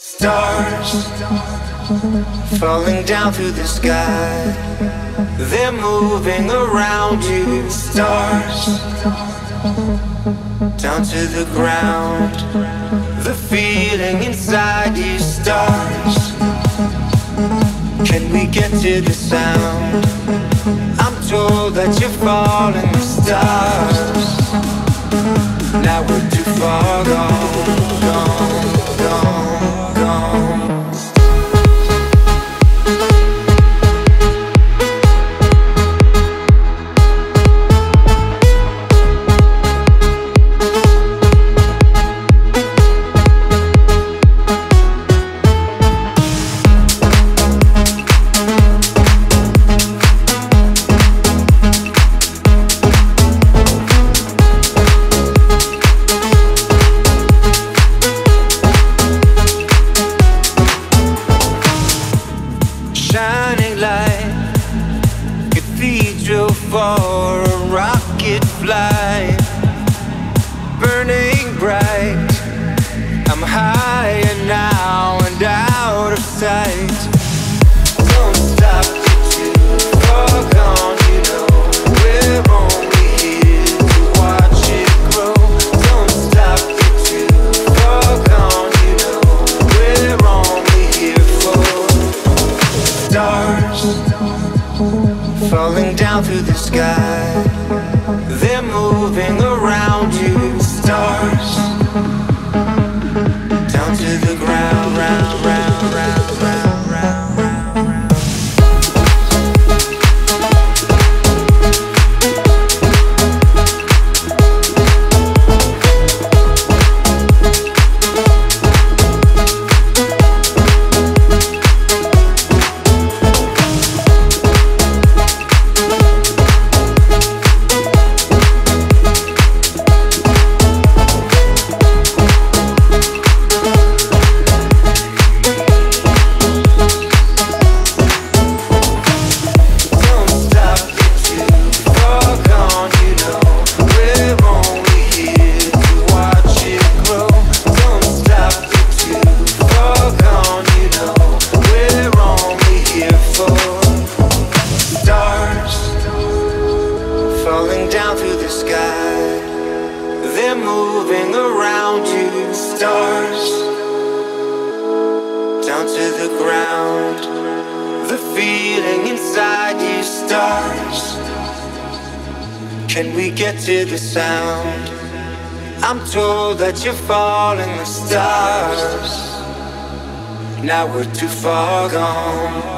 Stars falling down through the sky. They're moving around you. Stars down to the ground. The feeling inside you. Stars. Can we get to the sound? I'm told that you're falling. Stars. For a rocket flight, burning bright. I'm higher now and out of sight. Don't stop, far gone. You know we're only here to watch it grow. Don't stop, far gone. You know we're only here for stars falling down through the sky. They're moving around you. Stars down to the ground, round, round, round, round, They're moving around you. Stars down to the ground. The feeling inside you stars. Can we get to the sound? I'm told that you're falling the stars. Now we're too far gone.